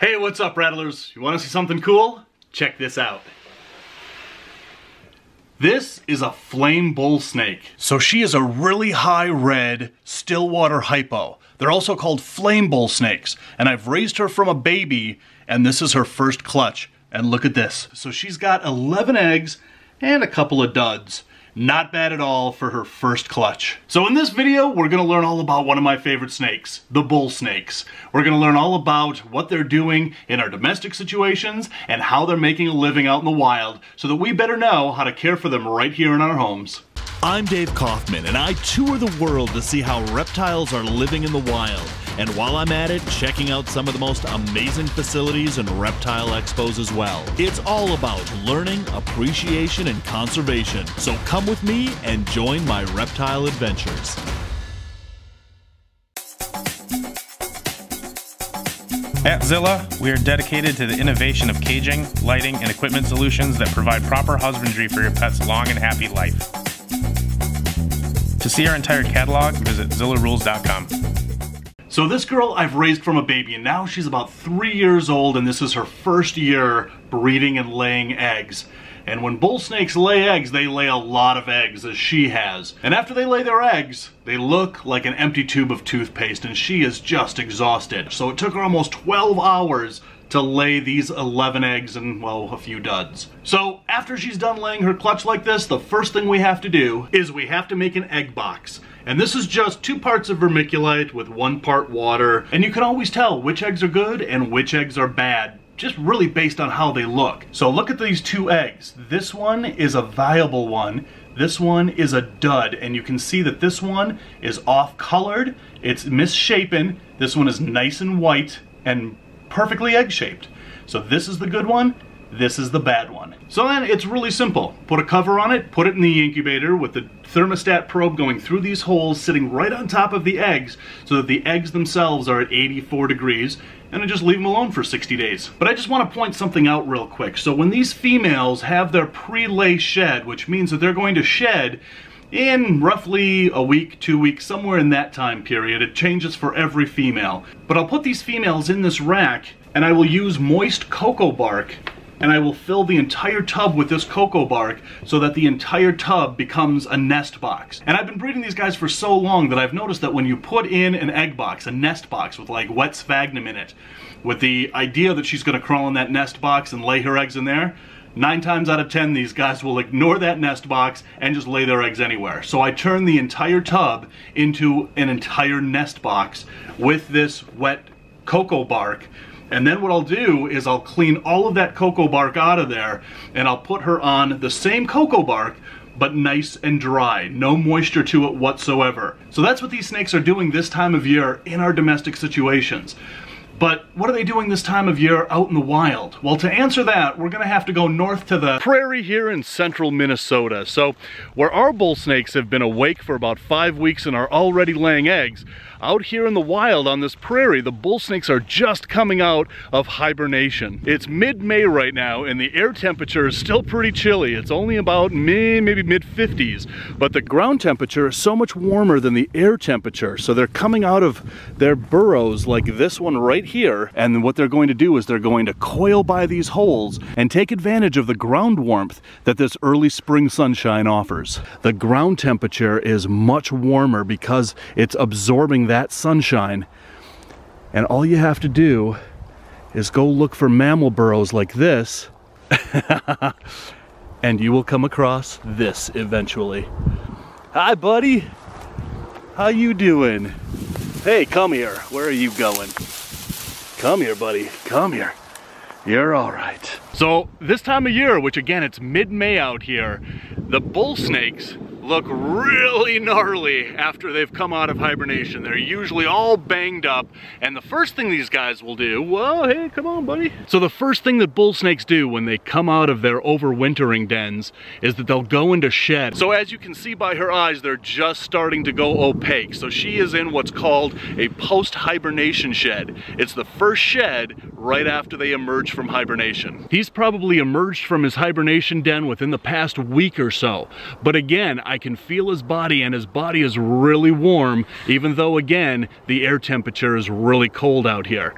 Hey, what's up, Rattlers? You want to see something cool? Check this out. This is a flame bull snake. So she is a really high red stillwater hypo. They're also called flame bull snakes. And I've raised her from a baby, and this is her first clutch. And look at this. So she's got 11 eggs and a couple of duds. Not bad at all for her first clutch. So in this video, we're gonna learn all about one of my favorite snakes, the bull snakes. We're gonna learn all about what they're doing in our domestic situations and how they're making a living out in the wild so that we better know how to care for them right here in our homes. I'm Dāv Kaufman, and I tour the world to see how reptiles are living in the wild. And while I'm at it, checking out some of the most amazing facilities and reptile expos as well. It's all about learning, appreciation, and conservation. So come with me and join my reptile adventures. At Zilla, we are dedicated to the innovation of caging, lighting, and equipment solutions that provide proper husbandry for your pet's long and happy life. To see our entire catalog, visit zillarules.com. So this girl I've raised from a baby and now she's about three years old and this is her first year breeding and laying eggs. And when bull snakes lay eggs, they lay a lot of eggs, as she has. And after they lay their eggs, they look like an empty tube of toothpaste, and she is just exhausted. So it took her almost 12 hours to lay these 11 eggs and, well, a few duds. So after she's done laying her clutch like this, the first thing we have to do is we have to make an egg box. And this is just two parts of vermiculite with one part water. And you can always tell which eggs are good and which eggs are bad just really based on how they look. So look at these two eggs. This one is a viable one. This one is a dud, and you can see that this one is off-colored, it's misshapen, this one is nice and white and perfectly egg-shaped. So this is the good one, this is the bad one. So then it's really simple. Put a cover on it, put it in the incubator with the thermostat probe going through these holes sitting right on top of the eggs so that the eggs themselves are at 84 degrees and then just leave them alone for 60 days. But I just want to point something out real quick. So when these females have their pre-lay shed, which means that they're going to shed in roughly a week, two weeks, somewhere in that time period. It changes for every female. But I'll put these females in this rack and I will use moist cocoa bark and I will fill the entire tub with this cocoa bark so that the entire tub becomes a nest box. And I've been breeding these guys for so long that I've noticed that when you put in an egg box, a nest box with like wet sphagnum in it, with the idea that she's gonna crawl in that nest box and lay her eggs in there, nine times out of ten these guys will ignore that nest box and just lay their eggs anywhere. So I turn the entire tub into an entire nest box with this wet cocoa bark and then what I'll do is I'll clean all of that cocoa bark out of there and I'll put her on the same cocoa bark but nice and dry, no moisture to it whatsoever. So that's what these snakes are doing this time of year in our domestic situations. But what are they doing this time of year out in the wild? Well, to answer that, we're gonna have to go north to the prairie here in central Minnesota. So where our bull snakes have been awake for about five weeks and are already laying eggs, out here in the wild on this prairie, the bull snakes are just coming out of hibernation. It's mid-May right now and the air temperature is still pretty chilly. It's only about mid, maybe mid 50s, but the ground temperature is so much warmer than the air temperature. So they're coming out of their burrows like this one right here. And what they're going to do is they're going to coil by these holes and take advantage of the ground warmth that this early spring sunshine offers. The ground temperature is much warmer because it's absorbing that sunshine. And all you have to do is go look for mammal burrows like this and you will come across this eventually. Hi buddy, how you doing? Hey, come here, where are you going? Come here buddy, come here. You're all right. So this time of year, which again, it's mid-May out here, the bull snakes look really gnarly after they've come out of hibernation. They're usually all banged up, and the first thing these guys will do, well, hey, come on, buddy. So the first thing that bull snakes do when they come out of their overwintering dens is that they'll go into shed. So as you can see by her eyes, they're just starting to go opaque. So she is in what's called a post-hibernation shed. It's the first shed right after they emerge from hibernation. He's probably emerged from his hibernation den within the past week or so. But again, I can feel his body and his body is really warm, even though again, the air temperature is really cold out here.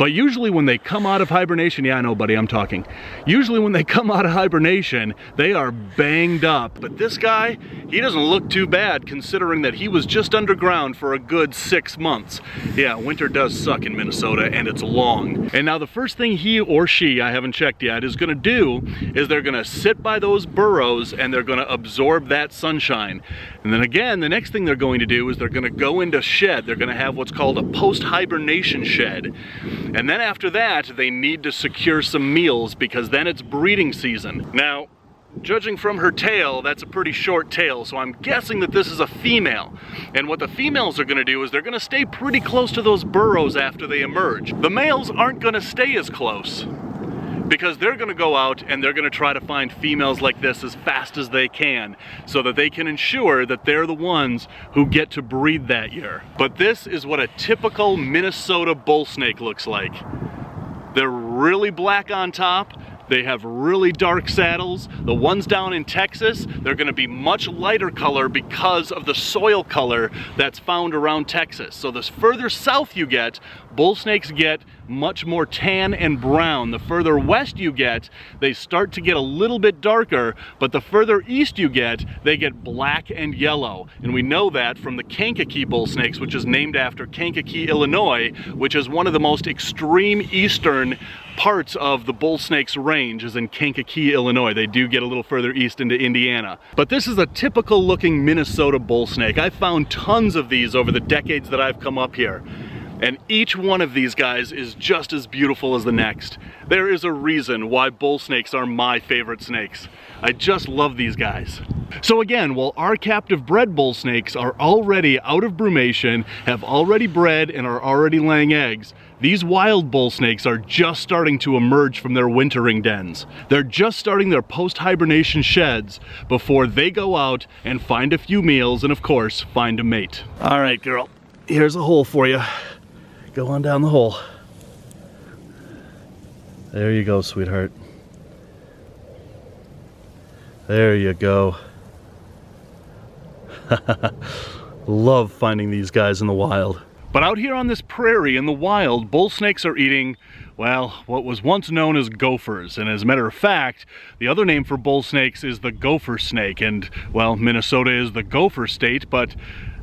But usually when they come out of hibernation, yeah, I know, buddy, I'm talking. Usually when they come out of hibernation, they are banged up. But this guy, he doesn't look too bad considering that he was just underground for a good six months. Yeah, winter does suck in Minnesota and it's long. And now the first thing he or she, I haven't checked yet, is gonna do is they're gonna sit by those burrows and they're gonna absorb that sunshine. And then again, the next thing they're going to do is they're gonna go into shed. They're gonna have what's called a post-hibernation shed. And then after that, they need to secure some meals because then it's breeding season. Now, Judging from her tail, that's a pretty short tail, so I'm guessing that this is a female. And what the females are gonna do is they're gonna stay pretty close to those burrows after they emerge. The males aren't gonna stay as close because they're gonna go out and they're gonna try to find females like this as fast as they can so that they can ensure that they're the ones who get to breed that year. But this is what a typical Minnesota bull snake looks like. They're really black on top, they have really dark saddles. The ones down in Texas, they're gonna be much lighter color because of the soil color that's found around Texas. So the further south you get, bull snakes get much more tan and brown. The further west you get, they start to get a little bit darker, but the further east you get, they get black and yellow. And we know that from the Kankakee bull snakes, which is named after Kankakee, Illinois, which is one of the most extreme eastern parts of the bull snake's range is in Kankakee, Illinois. They do get a little further east into Indiana. But this is a typical looking Minnesota bull snake. I've found tons of these over the decades that I've come up here. And each one of these guys is just as beautiful as the next. There is a reason why bull snakes are my favorite snakes. I just love these guys. So again, while our captive bred bull snakes are already out of brumation, have already bred and are already laying eggs, these wild bull snakes are just starting to emerge from their wintering dens. They're just starting their post-hibernation sheds before they go out and find a few meals and of course, find a mate. All right, girl, here's a hole for you. Go on down the hole. There you go, sweetheart. There you go. Love finding these guys in the wild. But out here on this prairie in the wild, bull snakes are eating, well, what was once known as gophers. And as a matter of fact, the other name for bull snakes is the gopher snake. And, well, Minnesota is the gopher state, but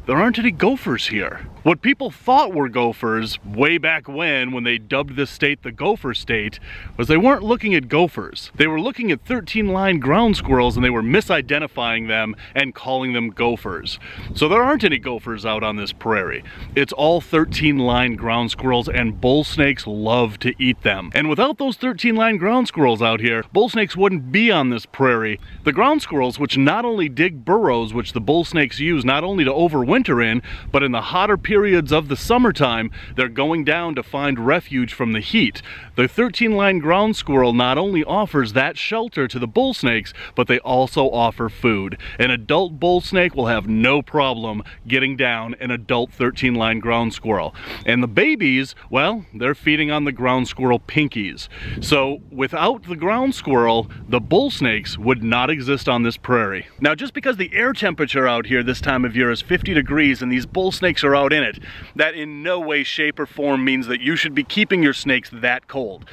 there aren't any gophers here. What people thought were gophers way back when, when they dubbed this state the gopher state, was they weren't looking at gophers. They were looking at 13-line ground squirrels and they were misidentifying them and calling them gophers. So there aren't any gophers out on this prairie. It's all 13-line ground squirrels and bull snakes love to eat them. And without those 13-line ground squirrels out here, bull snakes wouldn't be on this prairie. The ground squirrels, which not only dig burrows, which the bull snakes use not only to overwinter in, but in the hotter periods periods of the summertime, they're going down to find refuge from the heat. The 13-line ground squirrel not only offers that shelter to the bull snakes, but they also offer food. An adult bull snake will have no problem getting down an adult 13-line ground squirrel. And the babies, well, they're feeding on the ground squirrel pinkies. So without the ground squirrel, the bull snakes would not exist on this prairie. Now, just because the air temperature out here this time of year is 50 degrees and these bull snakes are out in it, that in no way, shape, or form means that you should be keeping your snakes that cold.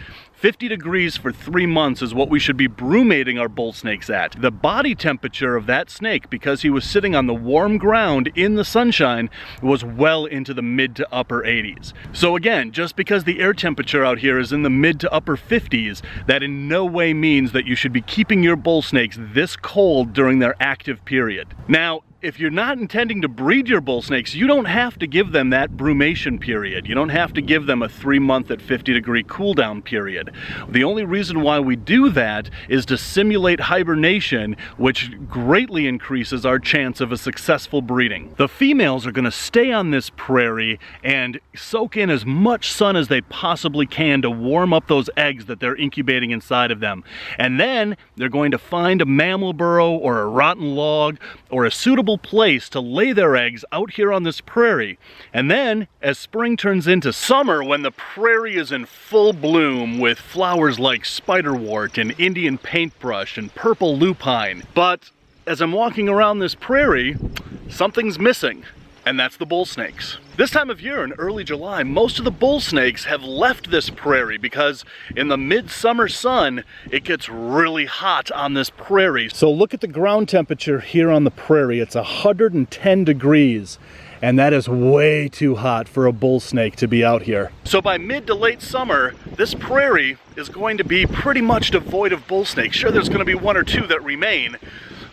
50 degrees for three months is what we should be brumating our bull snakes at. The body temperature of that snake, because he was sitting on the warm ground in the sunshine, was well into the mid to upper 80s. So again, just because the air temperature out here is in the mid to upper 50s, that in no way means that you should be keeping your bull snakes this cold during their active period. Now, if you're not intending to breed your bull snakes, you don't have to give them that brumation period. You don't have to give them a three month at 50 degree cool down period. The only reason why we do that is to simulate hibernation, which greatly increases our chance of a successful breeding. The females are gonna stay on this prairie and soak in as much sun as they possibly can to warm up those eggs that they're incubating inside of them. And then they're going to find a mammal burrow or a rotten log or a suitable place to lay their eggs out here on this prairie. And then, as spring turns into summer, when the prairie is in full bloom with flowers like spiderwort and Indian paintbrush and purple lupine. But as I'm walking around this prairie, something's missing. And that's the bull snakes. This time of year in early July, most of the bull snakes have left this prairie because in the midsummer sun, it gets really hot on this prairie. So look at the ground temperature here on the prairie. It's 110 degrees and that is way too hot for a bull snake to be out here. So by mid to late summer, this prairie is going to be pretty much devoid of bull snakes. Sure, there's gonna be one or two that remain,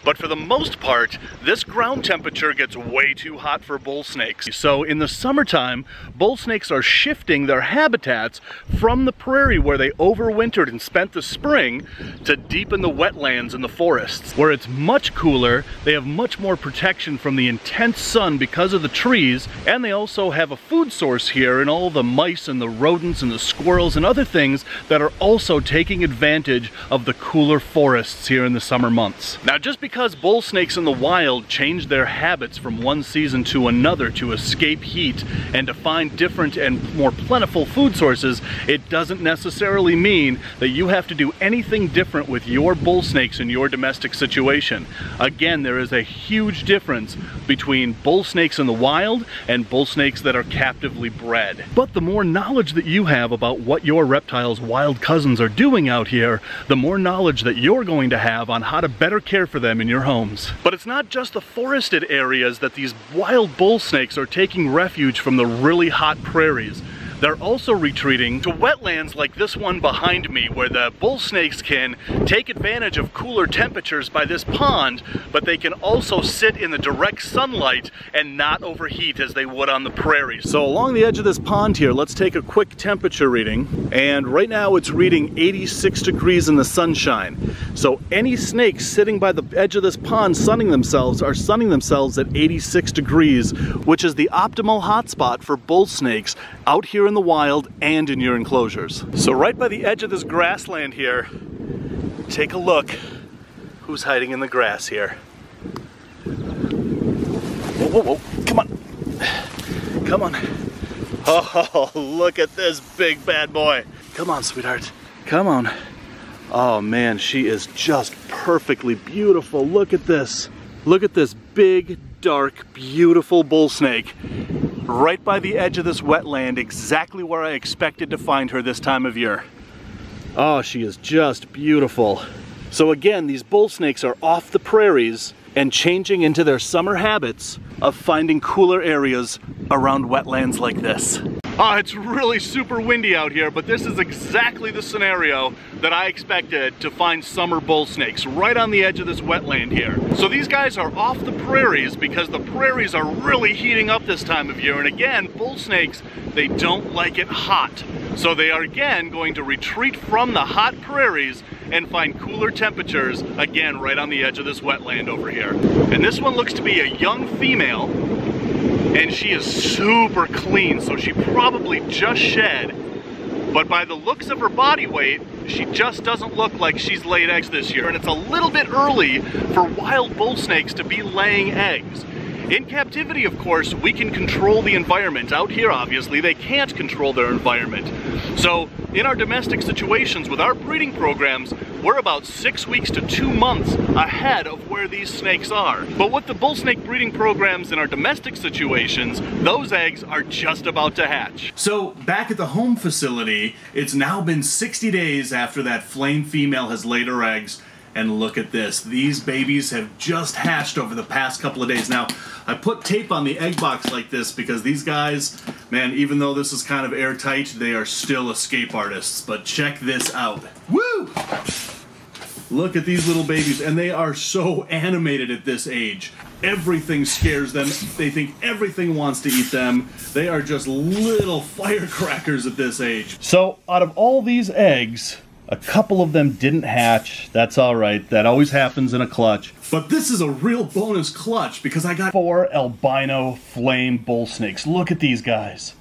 but for the most part, this ground temperature gets way too hot for bull snakes. So in the summertime, bull snakes are shifting their habitats from the prairie where they overwintered and spent the spring to deep in the wetlands and the forests. Where it's much cooler, they have much more protection from the intense sun because of the trees, and they also have a food source here in all the mice and the rodents and the squirrels and other things that are also taking advantage of the cooler forests here in the summer months. Now just because because bull snakes in the wild change their habits from one season to another to escape heat and to find different and more plentiful food sources, it doesn't necessarily mean that you have to do anything different with your bull snakes in your domestic situation. Again, there is a huge difference between bull snakes in the wild and bull snakes that are captively bred. But the more knowledge that you have about what your reptile's wild cousins are doing out here, the more knowledge that you're going to have on how to better care for them in your homes. But it's not just the forested areas that these wild bull snakes are taking refuge from the really hot prairies. They're also retreating to wetlands like this one behind me where the bull snakes can take advantage of cooler temperatures by this pond, but they can also sit in the direct sunlight and not overheat as they would on the prairies. So along the edge of this pond here, let's take a quick temperature reading. And right now it's reading 86 degrees in the sunshine. So any snakes sitting by the edge of this pond sunning themselves are sunning themselves at 86 degrees, which is the optimal hotspot for bull snakes out here in the wild and in your enclosures. So right by the edge of this grassland here, take a look who's hiding in the grass here. Whoa, whoa, whoa, come on. Come on. Oh, look at this big bad boy. Come on, sweetheart. Come on. Oh man, she is just perfectly beautiful. Look at this. Look at this big, dark, beautiful bull snake right by the edge of this wetland, exactly where I expected to find her this time of year. Oh, she is just beautiful. So again, these bull snakes are off the prairies and changing into their summer habits of finding cooler areas around wetlands like this. Oh, it's really super windy out here, but this is exactly the scenario that I expected to find summer bull snakes, right on the edge of this wetland here. So these guys are off the prairies because the prairies are really heating up this time of year. And again, bull snakes, they don't like it hot. So they are again going to retreat from the hot prairies and find cooler temperatures, again, right on the edge of this wetland over here. And this one looks to be a young female, and she is super clean, so she probably just shed. But by the looks of her body weight, she just doesn't look like she's laid eggs this year. And it's a little bit early for wild bull snakes to be laying eggs. In captivity, of course, we can control the environment. Out here, obviously, they can't control their environment. So, in our domestic situations with our breeding programs, we're about six weeks to two months ahead of where these snakes are. But with the bull snake breeding programs in our domestic situations, those eggs are just about to hatch. So back at the home facility, it's now been 60 days after that flame female has laid her eggs and look at this. These babies have just hatched over the past couple of days. Now, I put tape on the egg box like this because these guys, man, even though this is kind of airtight, they are still escape artists. But check this out. Woo! Look at these little babies, and they are so animated at this age. Everything scares them. They think everything wants to eat them. They are just little firecrackers at this age. So, out of all these eggs, a couple of them didn't hatch. That's all right. That always happens in a clutch. But this is a real bonus clutch because I got four albino flame bull snakes. Look at these guys.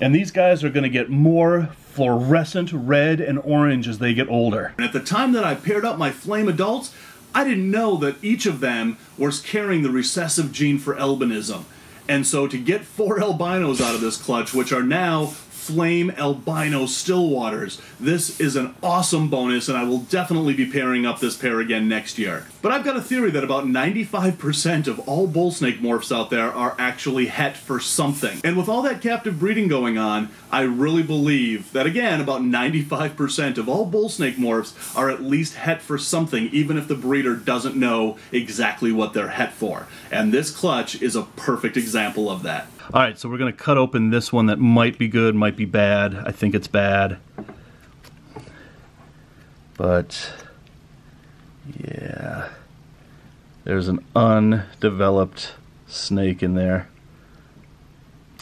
And these guys are going to get more fluorescent red and orange as they get older. And at the time that I paired up my flame adults, I didn't know that each of them was carrying the recessive gene for albinism. And so to get four albinos out of this clutch, which are now flame albino Stillwaters. This is an awesome bonus, and I will definitely be pairing up this pair again next year. But I've got a theory that about 95% of all bull snake morphs out there are actually het for something. And with all that captive breeding going on, I really believe that again, about 95% of all bull snake morphs are at least het for something, even if the breeder doesn't know exactly what they're het for. And this clutch is a perfect example of that. All right, so we're going to cut open this one that might be good, might be bad. I think it's bad. But yeah, there's an undeveloped snake in there.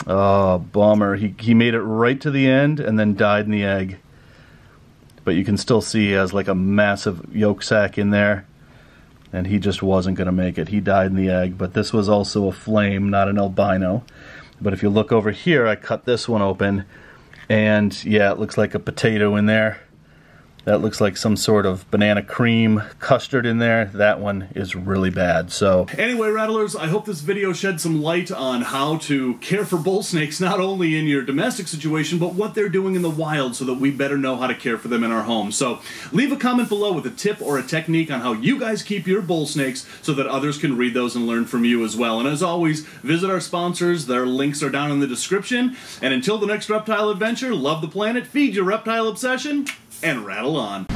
Oh, bummer. He, he made it right to the end and then died in the egg. But you can still see he has like a massive yolk sac in there. And he just wasn't going to make it. He died in the egg. But this was also a flame, not an albino. But if you look over here, I cut this one open. And yeah, it looks like a potato in there. That looks like some sort of banana cream custard in there. That one is really bad. So anyway, rattlers, I hope this video shed some light on how to care for bull snakes, not only in your domestic situation, but what they're doing in the wild so that we better know how to care for them in our home. So leave a comment below with a tip or a technique on how you guys keep your bull snakes so that others can read those and learn from you as well. And as always, visit our sponsors. Their links are down in the description. And until the next reptile adventure, love the planet, feed your reptile obsession, and rattle on.